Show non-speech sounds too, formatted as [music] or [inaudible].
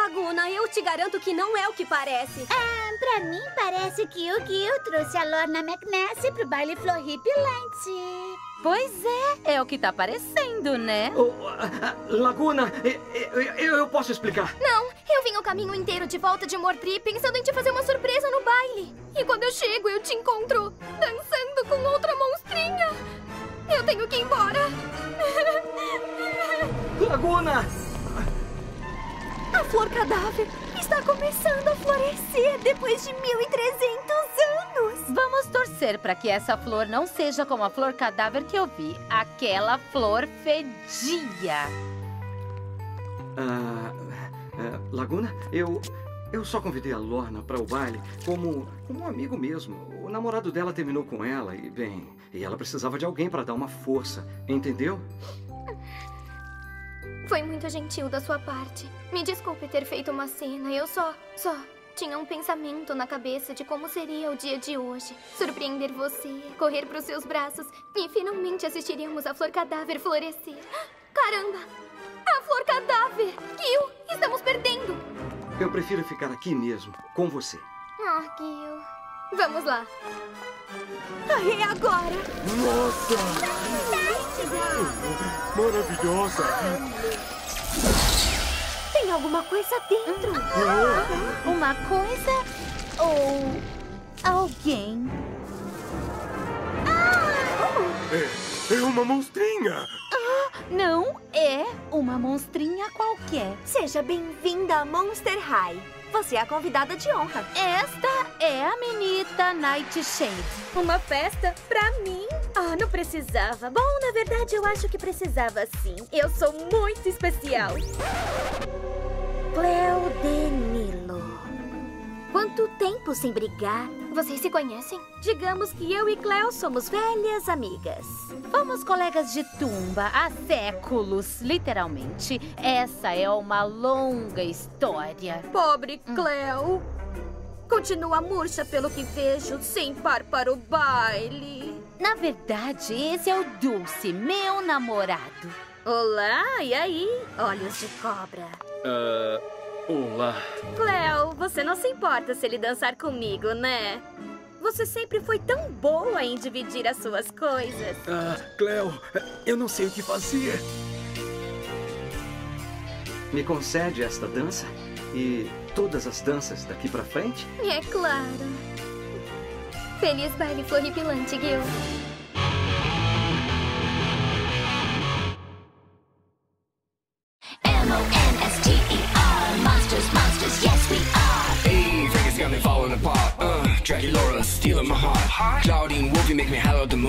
Laguna, eu te garanto que não é o que parece. Ah, pra mim parece que o Gil trouxe a Lorna McNasty pro baile floripilante. Pois é, é o que tá parecendo, né? Oh, ah, Laguna, eu, eu, eu posso explicar. Não, eu vim o caminho inteiro de volta de Mordri pensando em te fazer uma surpresa no baile. E quando eu chego, eu te encontro dançando com outra monstrinha. Eu tenho que ir embora. [laughs] Laguna! A flor cadáver está começando a florescer depois de 1.300 anos. Vamos torcer para que essa flor não seja como a flor cadáver que eu vi. Aquela flor fedia. Ah, ah, Laguna, eu. Eu só convidei a Lorna para o baile como, como um amigo mesmo. O namorado dela terminou com ela e, bem, e ela precisava de alguém para dar uma força, entendeu? Foi muito gentil da sua parte. Me desculpe ter feito uma cena. Eu só, só tinha um pensamento na cabeça de como seria o dia de hoje. Surpreender você, correr para os seus braços e finalmente assistiríamos a flor cadáver florescer. Caramba! A flor cadáver! Gil, estamos perdendo! Eu prefiro ficar aqui mesmo, com você. Ah, Gil. Vamos lá. É agora. Nossa! Maravilhosa! Tem alguma coisa dentro. Uma coisa ou alguém. É, é uma monstrinha! Não é uma monstrinha qualquer. Seja bem-vinda a Monster High. Você é a convidada de honra. Esta é a menita Nightshade. Uma festa pra mim? Precisava. Bom, na verdade, eu acho que precisava sim. Eu sou muito especial. Cleo de Nilo. Quanto tempo sem brigar? Vocês se conhecem? Digamos que eu e Cleo somos velhas amigas. Fomos colegas de tumba há séculos, literalmente. Essa é uma longa história. Pobre Cleo. Continua murcha pelo que vejo, sem par para o baile. Na verdade, esse é o Dulce, meu namorado. Olá, e aí? Olhos de cobra. Ah, olá. Cleo, você não se importa se ele dançar comigo, né? Você sempre foi tão boa em dividir as suas coisas. Ah, Cleo, eu não sei o que fazer. Me concede esta dança? E todas as danças daqui pra frente? É claro. Feliz baile floripilante, Gil. M-O-N-S-T-E-R Monsters, monsters, yes we are Hey, Vegas got me falling apart. Uh, Dracula, stealing my heart. Claudine Wolfie make me holler at the moon.